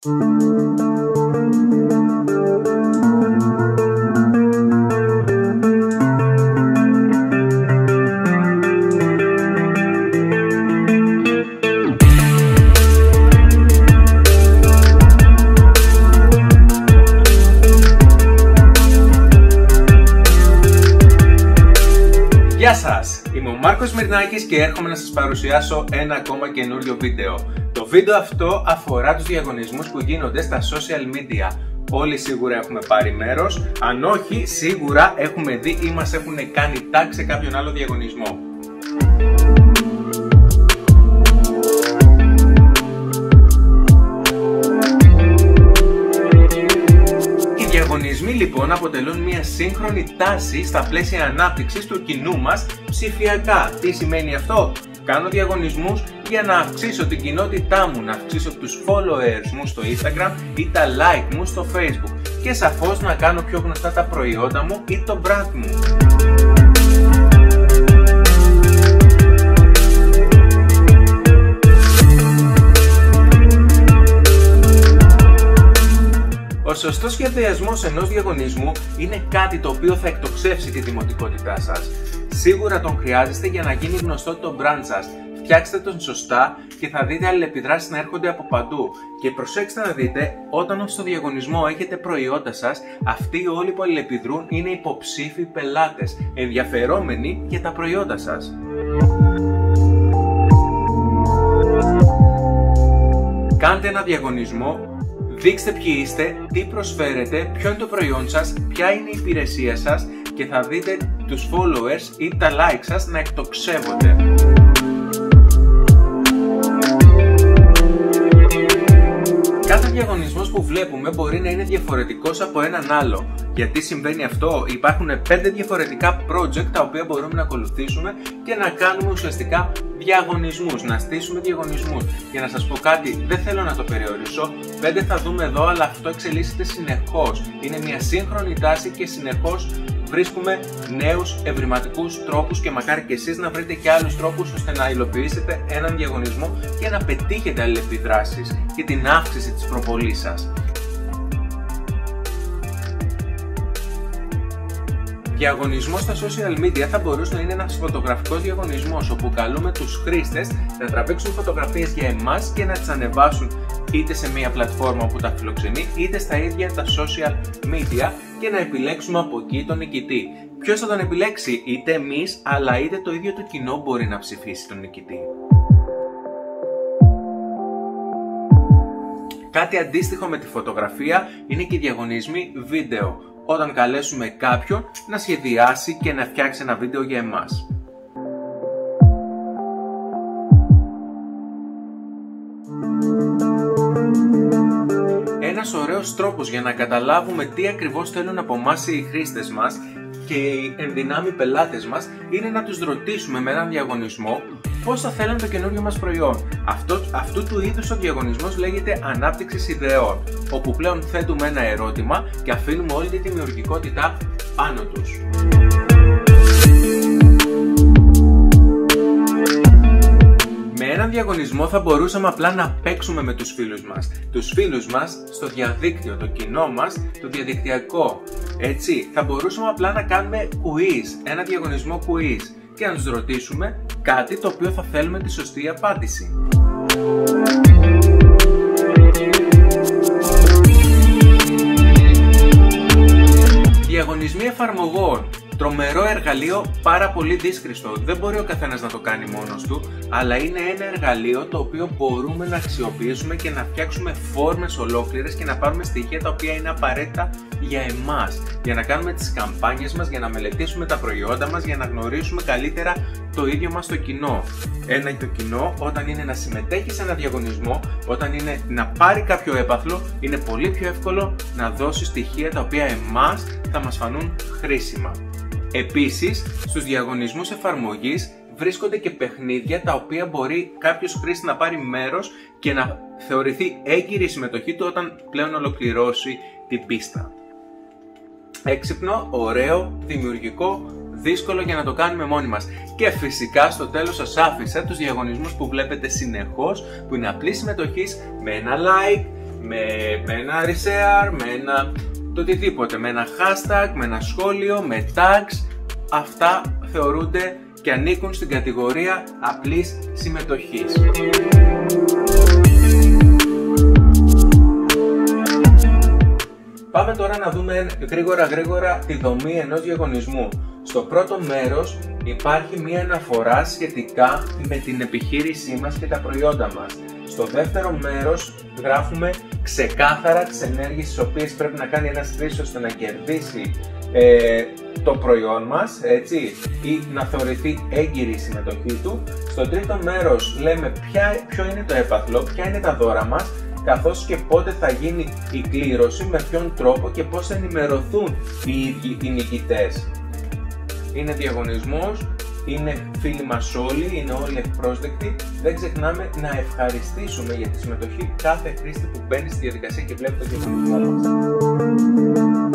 Γεια σας! Είμαι ο Μάρκος Μυρνάκης και έρχομαι να σας παρουσιάσω ένα ακόμα καινούριο βίντεο. Το βίντεο αυτό αφορά τους διαγωνισμούς που γίνονται στα social media. Όλοι σίγουρα έχουμε πάρει μέρος, αν όχι σίγουρα έχουμε δει ή μας έχουν κάνει tag σε κάποιον άλλο διαγωνισμό. Οι διαγωνισμοί λοιπόν αποτελούν μια σύγχρονη τάση στα πλαίσια ανάπτυξης του κοινού μας ψηφιακά. Τι σημαίνει αυτό; Κάνω διαγωνισμούς για να αυξήσω την κοινότητά μου, να αυξήσω τους followers μου στο Instagram ή τα like μου στο Facebook και σαφώς να κάνω πιο γνωστά τα προϊόντα μου ή το brand μου. Ο σωστός σχεδιασμός ενός διαγωνισμού είναι κάτι το οποίο θα εκτοξεύσει τη δημοτικότητά σας. Σίγουρα τον χρειάζεστε για να γίνει γνωστό το brand σας. Φτιάξτε τον σωστά και θα δείτε αλληλεπιδράσεις να έρχονται από παντού. Και προσέξτε να δείτε, όταν στο διαγωνισμό έχετε προϊόντα σας, αυτοί όλοι που αλληλεπιδρούν είναι υποψήφοι πελάτες, ενδιαφερόμενοι για τα προϊόντα σας. Κάντε ένα διαγωνισμό Δείξτε ποιοι είστε, τι προσφέρετε, ποιο είναι το προϊόν σας, ποια είναι η υπηρεσία σας και θα δείτε τους followers ή τα likes σας να εκτοξεύονται. Κάθε διαγωνισμός που βλέπουμε μπορεί να είναι διαφορετικός από έναν άλλο. Γιατί συμβαίνει αυτό, υπάρχουν 5 διαφορετικά project τα οποία μπορούμε να ακολουθήσουμε και να κάνουμε ουσιαστικά διαγωνισμούς, να στήσουμε διαγωνισμούς. Για να σας πω κάτι, δεν θέλω να το περιορίσω, 5 θα δούμε εδώ, αλλά αυτό εξελίσσεται συνεχώς. Είναι μια σύγχρονη τάση και συνεχώς βρίσκουμε νέους ευρηματικούς τρόπους και μακάρι και εσείς να βρείτε και άλλους τρόπους ώστε να υλοποιήσετε έναν διαγωνισμό και να πετύχετε αλληλεπιδράσεις και την αύξηση της προβολής σας. Διαγωνισμός στα social media θα μπορούσε να είναι ένας φωτογραφικός διαγωνισμός όπου καλούμε τους χρήστες να τραβήξουν φωτογραφίες για εμάς και να τις ανεβάσουν είτε σε μια πλατφόρμα που τα φιλοξενεί είτε στα ίδια τα social media και να επιλέξουμε από εκεί τον νικητή. Ποιος θα τον επιλέξει, είτε εμείς αλλά είτε το ίδιο το κοινό μπορεί να ψηφίσει τον νικητή. Κάτι αντίστοιχο με τη φωτογραφία είναι και οι διαγωνισμοί βίντεο όταν καλέσουμε κάποιον να σχεδιάσει και να φτιάξει ένα βίντεο για εμάς. Ένας ωραίος τρόπος για να καταλάβουμε τι ακριβώς θέλουν από εμάς οι χρήστες μας και οι ενδυνάμοι πελάτες μας είναι να τους ρωτήσουμε με έναν διαγωνισμό πώς θα θέλουν το καινούριο μας προϊόν. Αυτό, αυτού του είδους ο διαγωνισμός λέγεται ανάπτυξης ιδεών, όπου πλέον θέτουμε ένα ερώτημα και αφήνουμε όλη τη δημιουργικότητα πάνω τους. Έναν διαγωνισμό θα μπορούσαμε απλά να παίξουμε με τους φίλους μας. Τους φίλους μας στο διαδίκτυο, το κοινό μας, το διαδικτυακό. Έτσι, θα μπορούσαμε απλά να κάνουμε quiz, ένα διαγωνισμό quiz και να τους ρωτήσουμε κάτι το οποίο θα θέλουμε τη σωστή απάντηση. Διαγωνισμοί εφαρμογών Τρομερό εργαλείο, πάρα πολύ δύσκριστο. Δεν μπορεί ο καθένας να το κάνει μόνος του, αλλά είναι ένα εργαλείο το οποίο μπορούμε να αξιοποιήσουμε και να φτιάξουμε φόρμες ολόκληρες και να πάρουμε στοιχεία τα οποία είναι απαραίτητα για εμάς. Για να κάνουμε τις καμπάνιες μας, για να μελετήσουμε τα προϊόντα μας, για να γνωρίσουμε καλύτερα το ίδιο μας το κοινό. Ένα το κοινό, όταν είναι να συμμετέχει σε ένα διαγωνισμό, όταν είναι να πάρει κάποιο έπαθλο, είναι πολύ πιο εύκολο να δώσει στοιχεία τα οποία εμάς θα μας φανούν χρήσιμα. Επίσης, στους διαγωνισμούς εφαρμογής βρίσκονται και παιχνίδια τα οποία μπορεί κάποιος χρήστη να πάρει μέρος και να θεωρηθεί έγκυρη συμμετοχή του όταν πλέον ολοκληρώσει την πίστα. Έξυπνο, ωραίο, δημιουργικό, δύσκολο για να το κάνουμε μόνοι μας. Και φυσικά στο τέλος σας άφησα τους διαγωνισμούς που βλέπετε συνεχώς, που είναι απλή συμμετοχής με ένα like, με, με ένα reshare, με ένα το οτιδήποτε, με ένα hashtag, με ένα σχόλιο, με tags, αυτά θεωρούνται και ανήκουν στην κατηγορία απλής συμμετοχής. Πάμε τώρα να δούμε γρήγορα γρήγορα τη δομή ενός διαγωνισμού. Στο πρώτο μέρος υπάρχει μία αναφορά σχετικά με την επιχείρησή μας και τα προϊόντα μας. Στο δεύτερο μέρος γράφουμε ξεκάθαρα τις ενέργειες τις οποίες πρέπει να κάνει ένας χρήστης ώστε να κερδίσει ε, το προϊόν μας, έτσι, ή να θεωρηθεί έγκυρη η συμμετοχή του. Στο τρίτο μέρος λέμε ποια, ποιο είναι το έπαθλο, ποια είναι τα δώρα μας, καθώς και πότε θα γίνει η κλήρωση, με ποιον τρόπο και πώς θα ενημερωθούν οι ίδιοι οι νικητές. Είναι διαγωνισμός, είναι φίλοι μας όλοι, είναι όλοι ευπρόσδεκτοι. Δεν ξεχνάμε να ευχαριστήσουμε για τη συμμετοχή κάθε χρήστη που μπαίνει στη διαδικασία και βλέπει το διαγωνισμό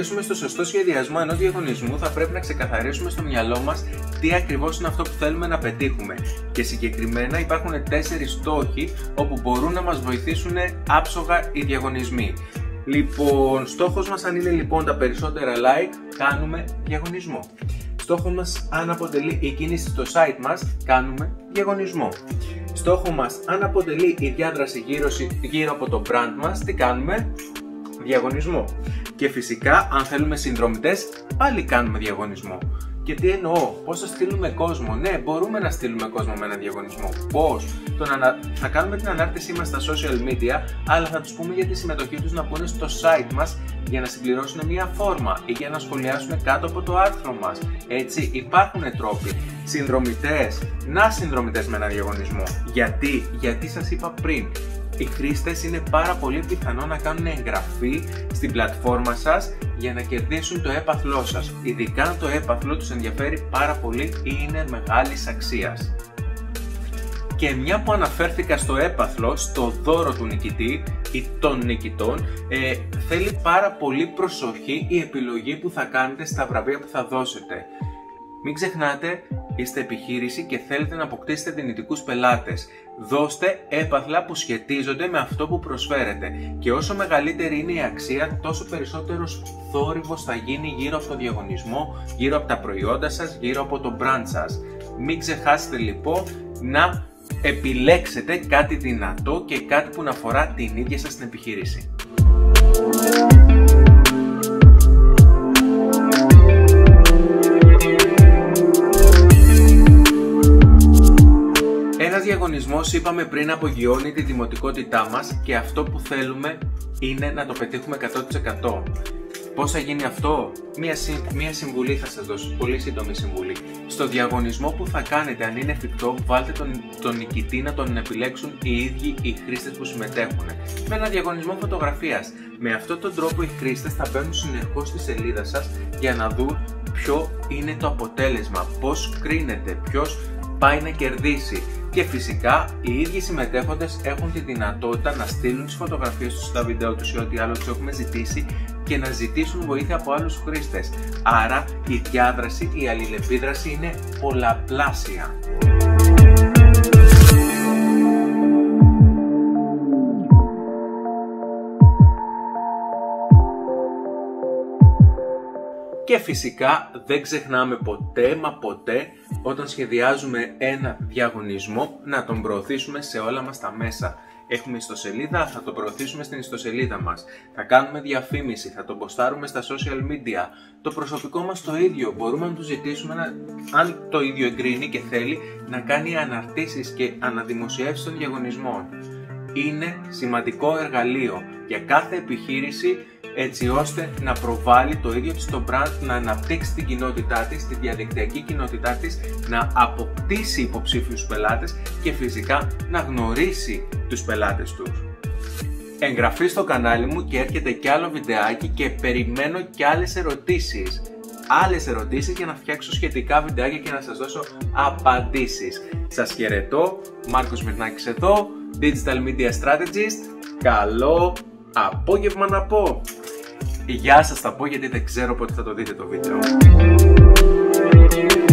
προχωρήσουμε στο σωστό σχεδιασμό ενός διαγωνισμού, θα πρέπει να ξεκαθαρίσουμε στο μυαλό μας τι ακριβώς είναι αυτό που θέλουμε να πετύχουμε. Και συγκεκριμένα υπάρχουν τέσσερις στόχοι όπου μπορούν να μας βοηθήσουν άψογα οι διαγωνισμοί. Λοιπόν, στόχος μας αν είναι λοιπόν τα περισσότερα like, κάνουμε διαγωνισμό. Στόχο μας αν αποτελεί η κίνηση στο site μας, κάνουμε διαγωνισμό. Στόχο μας αν αποτελεί η διάδραση γύρω, γύρω από το brand μας, τι κάνουμε, διαγωνισμό. Και φυσικά, αν θέλουμε συνδρομητές, πάλι κάνουμε διαγωνισμό. Και τι εννοώ, πώς θα στείλουμε κόσμο; Ναι, μπορούμε να στείλουμε κόσμο με ένα διαγωνισμό. Πώς, να... θα κάνουμε την ανάρτησή μας στα social media, αλλά θα τους πούμε για τη συμμετοχή τους να πούνε στο site μας για να συμπληρώσουν μια φόρμα ή για να σχολιάσουν κάτω από το άρθρο μας. Έτσι, υπάρχουν τρόποι. Συνδρομητές, να συνδρομητές με ένα διαγωνισμό. Γιατί, γιατί σας είπα πριν, οι χρήστες είναι πάρα πολύ πιθανό να κάνουν εγγραφή στην πλατφόρμα σας για να κερδίσουν το έπαθλό σας. Ειδικά αν το έπαθλο τους ενδιαφέρει πάρα πολύ ή είναι μεγάλης αξίας. Και μια που αναφέρθηκα στο έπαθλο, στο δώρο του νικητή ή των νικητών, ε, θέλει πάρα πολύ προσοχή η επιλογή που θα κάνετε στα βραβεία που θα δώσετε. Μην ξεχνάτε, είστε επιχείρηση και θέλετε να αποκτήσετε δυνητικούς πελάτες. Δώστε έπαθλα που σχετίζονται με αυτό που προσφέρετε. Και όσο μεγαλύτερη είναι η αξία, τόσο περισσότερος θόρυβος θα γίνει γύρω από το διαγωνισμό, γύρω από τα προϊόντα σας, γύρω από το brand σας. Μην ξεχάσετε λοιπόν να επιλέξετε κάτι δυνατό και κάτι που να αφορά την ίδια σας την επιχείρηση. Διαγωνισμός είπαμε πριν απογειώνει τη δημοτικότητά μας και αυτό που θέλουμε είναι να το πετύχουμε 100%. Πώς θα γίνει αυτό; Μία, μία συμβουλή θα σας δώσω, πολύ σύντομη συμβουλή. Στο διαγωνισμό που θα κάνετε, αν είναι εφικτό, βάλτε τον, τον νικητή να τον επιλέξουν οι ίδιοι οι χρήστες που συμμετέχουν. Με ένα διαγωνισμό φωτογραφίας. Με αυτόν τον τρόπο οι χρήστες θα μπαίνουν συνεχώς στη σελίδα σας για να δουν ποιο είναι το αποτέλεσμα, πώς κρίνεται, ποιος πάει να κερδίσει. Και φυσικά οι ίδιοι συμμετέχοντες έχουν τη δυνατότητα να στείλουν τις φωτογραφίες τους στα βίντεο τους ή ό,τι άλλο τους έχουμε ζητήσει και να ζητήσουν βοήθεια από άλλους χρήστες. Άρα η διάδραση, η αλληλεπίδραση είναι πολλαπλάσια. Και φυσικά δεν ξεχνάμε ποτέ μα ποτέ όταν σχεδιάζουμε ένα διαγωνισμό να τον προωθήσουμε σε όλα μας τα μέσα. Έχουμε ιστοσελίδα, θα το προωθήσουμε στην ιστοσελίδα μας. Θα κάνουμε διαφήμιση, θα το ποστάρουμε στα social media. Το προσωπικό μας το ίδιο, μπορούμε να του ζητήσουμε να, αν το ίδιο εγκρίνει και θέλει να κάνει αναρτήσεις και αναδημοσιεύσεις των διαγωνισμών. Είναι σημαντικό εργαλείο για κάθε επιχείρηση έτσι ώστε να προβάλλει το ίδιο της το brand, να αναπτύξει την κοινότητά της, τη διαδικτυακή κοινότητά της, να αποκτήσει υποψήφιους πελάτες και φυσικά να γνωρίσει τους πελάτες τους. Εγγραφή στο κανάλι μου και έρχεται κι άλλο βιντεάκι και περιμένω κι άλλες ερωτήσεις. Άλλες ερωτήσεις για να φτιάξω σχετικά βιντεάκια και να σας δώσω απαντήσεις. Σας χαιρετώ, Μάρκος Μυρνάκης εδώ, Digital Media Strategist. Καλό απόγευμα να πω! Γεια σας θα πω γιατί δεν ξέρω πότε θα το δείτε το βίντεο. Network.